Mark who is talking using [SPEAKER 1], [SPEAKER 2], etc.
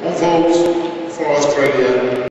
[SPEAKER 1] who vote for Australia.